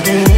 can do